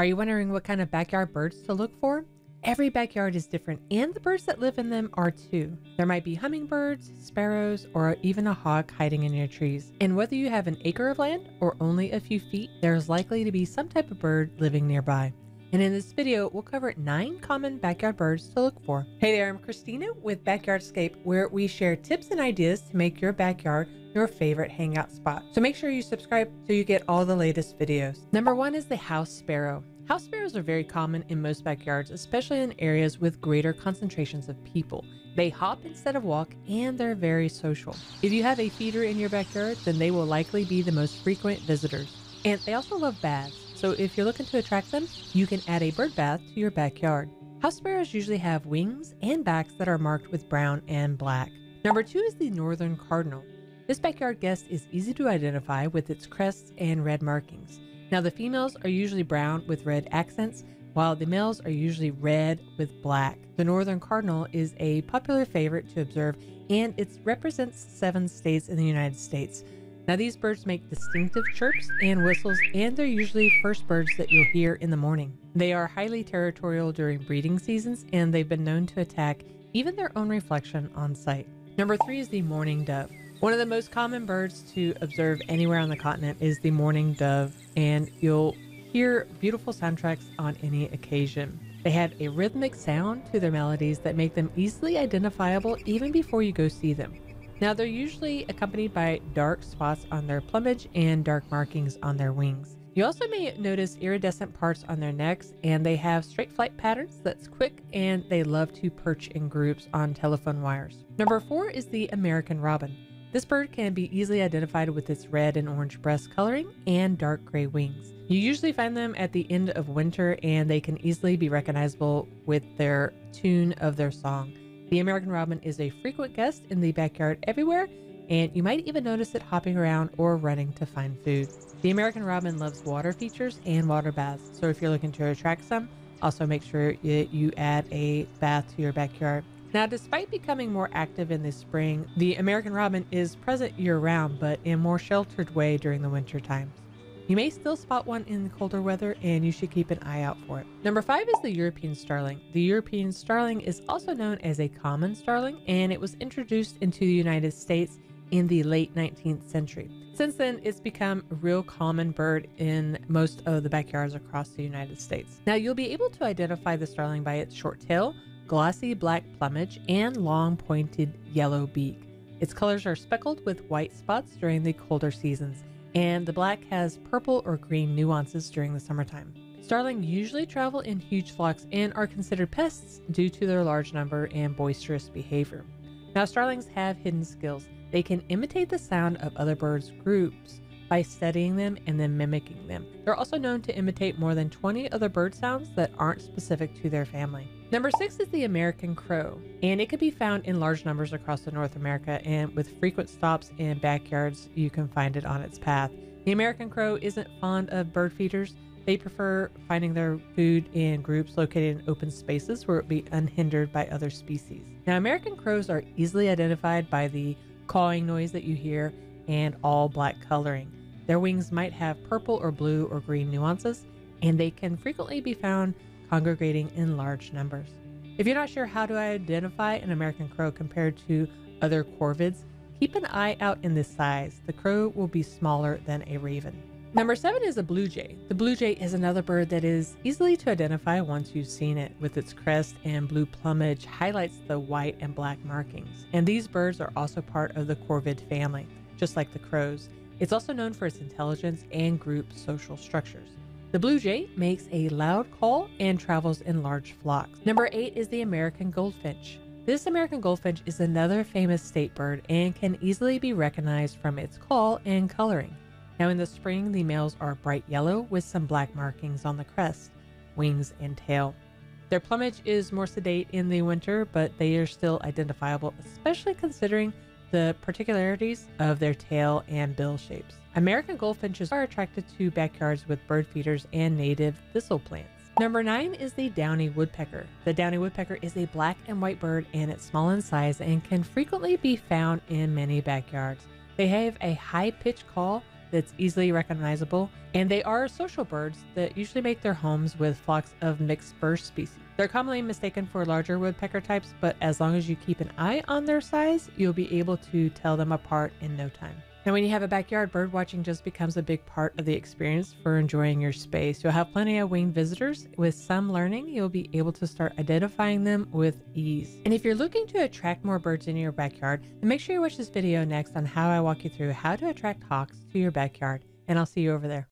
Are you wondering what kind of backyard birds to look for? Every backyard is different, and the birds that live in them are too. There might be hummingbirds, sparrows, or even a hawk hiding in your trees. And whether you have an acre of land or only a few feet, there is likely to be some type of bird living nearby. And in this video, we'll cover nine common backyard birds to look for. Hey there, I'm Christina with Backyardscape, where we share tips and ideas to make your backyard your favorite hangout spot. So make sure you subscribe so you get all the latest videos. Number one is the house sparrow. House sparrows are very common in most backyards, especially in areas with greater concentrations of people. They hop instead of walk and they're very social. If you have a feeder in your backyard, then they will likely be the most frequent visitors. And they also love baths, so if you're looking to attract them, you can add a bird bath to your backyard. House sparrows usually have wings and backs that are marked with brown and black. Number two is the northern cardinal. This backyard guest is easy to identify with its crests and red markings. Now, the females are usually brown with red accents, while the males are usually red with black. The northern cardinal is a popular favorite to observe, and it represents seven states in the United States. Now, these birds make distinctive chirps and whistles, and they're usually first birds that you'll hear in the morning. They are highly territorial during breeding seasons, and they've been known to attack even their own reflection on sight. Number three is the mourning dove. One of the most common birds to observe anywhere on the continent is the mourning dove, and you'll hear beautiful soundtracks on any occasion. They have a rhythmic sound to their melodies that make them easily identifiable even before you go see them. Now, they're usually accompanied by dark spots on their plumage and dark markings on their wings. You also may notice iridescent parts on their necks, and they have straight flight patterns that's quick, and they love to perch in groups on telephone wires. Number four is the American robin. This bird can be easily identified with its red and orange breast coloring and dark gray wings. You usually find them at the end of winter and they can easily be recognizable with their tune of their song. The American robin is a frequent guest in the backyard everywhere, and you might even notice it hopping around or running to find food. The American robin loves water features and water baths, so if you're looking to attract some, also make sure you add a bath to your backyard. Now, despite becoming more active in the spring, the American robin is present year round, but in a more sheltered way during the winter times. You may still spot one in the colder weather and you should keep an eye out for it. Number five is the European starling. The European starling is also known as a common starling and it was introduced into the United States in the late 19th century. Since then, it's become a real common bird in most of the backyards across the United States. Now, you'll be able to identify the starling by its short tail, glossy black plumage, and long pointed yellow beak. Its colors are speckled with white spots during the colder seasons, and the black has purple or green nuances during the summertime. Starling usually travel in huge flocks and are considered pests due to their large number and boisterous behavior. Now, starlings have hidden skills. They can imitate the sound of other birds' groups by studying them and then mimicking them. They're also known to imitate more than 20 other bird sounds that aren't specific to their family. Number six is the American crow, and it can be found in large numbers across the North America, and with frequent stops in backyards, you can find it on its path. The American crow isn't fond of bird feeders. They prefer finding their food in groups located in open spaces where it will be unhindered by other species. Now, American crows are easily identified by the cawing noise that you hear and all black coloring. Their wings might have purple or blue or green nuances, and they can frequently be found congregating in large numbers. If you're not sure how to identify an American crow compared to other corvids, keep an eye out in the size. The crow will be smaller than a raven. Number seven is a blue jay. The blue jay is another bird that is easily to identify once you've seen it, with its crest and blue plumage highlights the white and black markings. And these birds are also part of the corvid family, just like the crows. It's also known for its intelligence and group social structures. The blue jay makes a loud call and travels in large flocks. Number eight is the American goldfinch. This American goldfinch is another famous state bird and can easily be recognized from its call and coloring. Now, in the spring, the males are bright yellow with some black markings on the crest, wings, and tail. Their plumage is more sedate in the winter, but they are still identifiable, especially considering the particularities of their tail and bill shapes. American goldfinches are attracted to backyards with bird feeders and native thistle plants. Number nine is the downy woodpecker. The downy woodpecker is a black and white bird and it's small in size and can frequently be found in many backyards. They have a high pitched call that's easily recognizable, and they are social birds that usually make their homes with flocks of mixed bird species. They're commonly mistaken for larger woodpecker types, but as long as you keep an eye on their size, you'll be able to tell them apart in no time. Now, when you have a backyard, bird watching just becomes a big part of the experience for enjoying your space. You'll have plenty of winged visitors. With some learning, you'll be able to start identifying them with ease. And if you're looking to attract more birds in your backyard, then make sure you watch this video next on how I walk you through how to attract hawks to your backyard. And I'll see you over there.